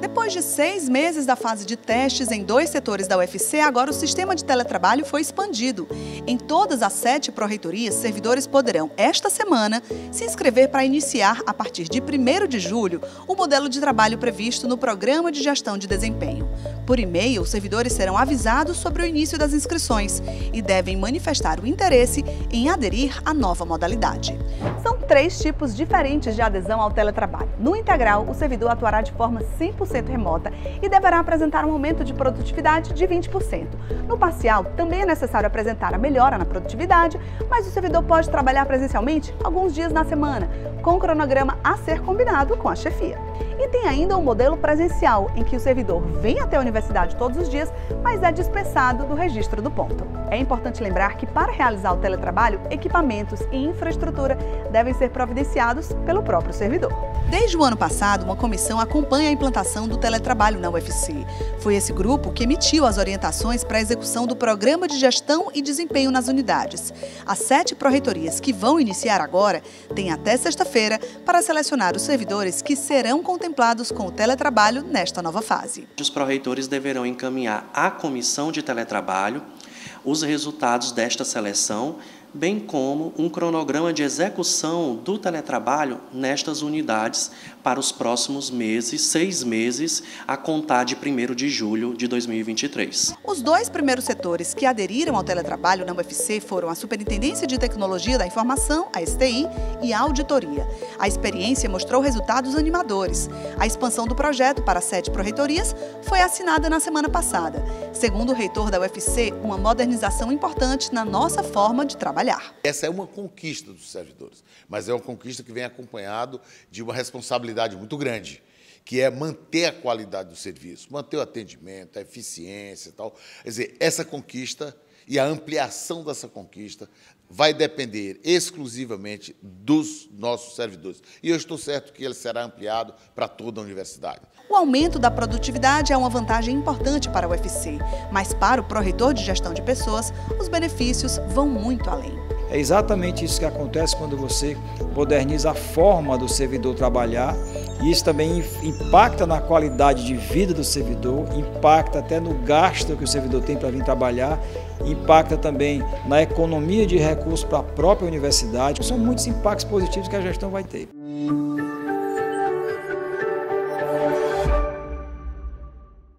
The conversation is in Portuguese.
Depois de seis meses da fase de testes em dois setores da UFC, agora o sistema de teletrabalho foi expandido. Em todas as sete pró-reitorias, servidores poderão, esta semana, se inscrever para iniciar, a partir de 1 de julho, o modelo de trabalho previsto no Programa de Gestão de Desempenho. Por e-mail, os servidores serão avisados sobre o início das inscrições e devem manifestar o interesse em aderir à nova modalidade. São três tipos diferentes de adesão ao teletrabalho. No integral, o servidor atuará de forma 100% remota e deverá apresentar um aumento de produtividade de 20%. No parcial, também é necessário apresentar a melhora na produtividade, mas o servidor pode trabalhar presencialmente alguns dias na semana, com o cronograma a ser combinado com a chefia. E tem ainda o modelo presencial, em que o servidor vem até a universidade todos os dias, mas é dispensado do registro do ponto. É importante lembrar que, para realizar o teletrabalho, equipamentos e infraestrutura devem ser providenciados pelo próprio servidor. Desde o ano passado, uma comissão acompanha a implantação do teletrabalho na UFC. Foi esse grupo que emitiu as orientações para a execução do Programa de Gestão e Desempenho nas unidades. As sete pró-reitorias que vão iniciar agora têm até sexta-feira para selecionar os servidores que serão contemplados com o teletrabalho nesta nova fase. Os pró-reitores deverão encaminhar à comissão de teletrabalho os resultados desta seleção bem como um cronograma de execução do teletrabalho nestas unidades para os próximos meses, seis meses, a contar de 1 de julho de 2023. Os dois primeiros setores que aderiram ao teletrabalho na UFC foram a Superintendência de Tecnologia da Informação, a STI, e a Auditoria. A experiência mostrou resultados animadores. A expansão do projeto para sete proreitorias foi assinada na semana passada. Segundo o reitor da UFC, uma modernização importante na nossa forma de trabalhar trabalhar. Essa é uma conquista dos servidores, mas é uma conquista que vem acompanhado de uma responsabilidade muito grande, que é manter a qualidade do serviço, manter o atendimento, a eficiência e tal. Quer dizer, essa conquista e a ampliação dessa conquista vai depender exclusivamente dos nossos servidores. E eu estou certo que ele será ampliado para toda a universidade. O aumento da produtividade é uma vantagem importante para o UFC, mas para o pró-reitor de gestão de pessoas, os benefícios vão muito além. É exatamente isso que acontece quando você moderniza a forma do servidor trabalhar e isso também impacta na qualidade de vida do servidor, impacta até no gasto que o servidor tem para vir trabalhar, impacta também na economia de recursos para a própria universidade. São muitos impactos positivos que a gestão vai ter.